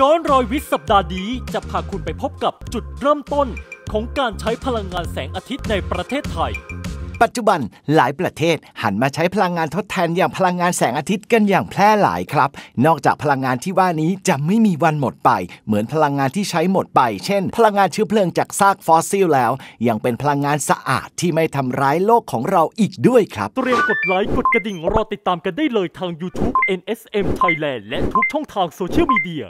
ย้อนรอยวิทย์สัปดาห์นี้จะพาคุณไปพบกับจุดเริ่มต้นของการใช้พลังงานแสงอาทิตย์ในประเทศไทย ปัจจุบันหลายประเทศหันมาใช้พลังงานทดแทนอย่างพลังงานแสงอาทิตย์กันอย่างแพร่หลายครับ นอกจากพลังงานที่ว่านี้จะไม่มีวันหมดไป เหมือนพลังงานที่ใช้หมดไป เช่น พลังงานเชื้อเพลิงจากซากฟอสซิลแล้ว ยังเป็นพลังงานสะอาดที่ไม่ทำร้ายโลกของเราอีกด้วยครับ เตรียมกดไลค์กดกระดิ่งรอติดตามกันได้เลยทาง YouTube NSM Thailand และทุกช่องทางโซเชียลมีเดีย